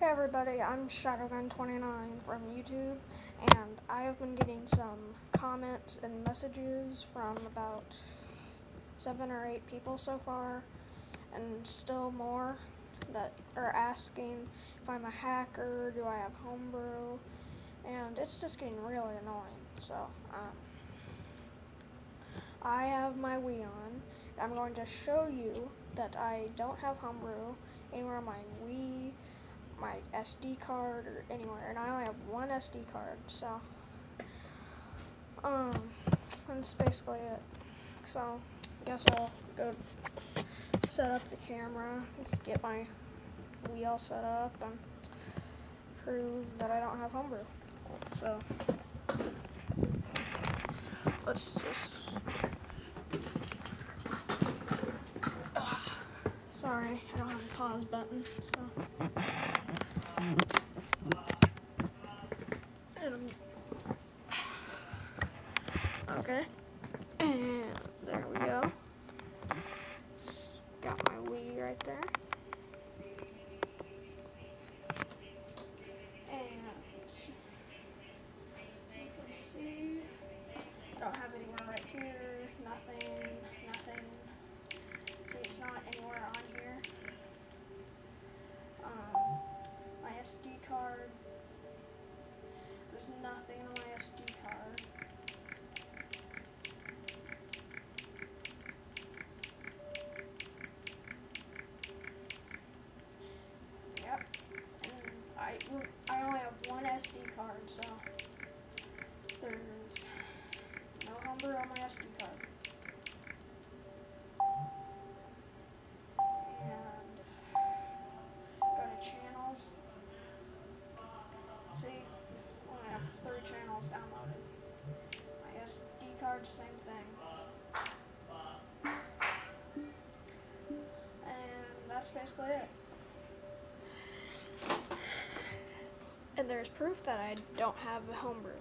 Hey everybody, I'm Shadowgun29 from YouTube, and I have been getting some comments and messages from about seven or eight people so far, and still more that are asking if I'm a hacker, do I have homebrew, and it's just getting really annoying. So, um, I have my Wii on. I'm going to show you that I don't have homebrew anywhere on my Wii my SD card or anywhere, and I only have one SD card, so um, that's basically it. So, I guess I'll go set up the camera, get my wheel set up, and prove that I don't have homebrew. So, let's just. Sorry, I don't have a pause button, so. Okay. And there we go. Nothing on my SD card. Yep. And I, mm, I only have one SD card, so there's no number on my SD card. Three channels downloaded. My SD card, same thing. And that's basically it. And there's proof that I don't have a homebrew.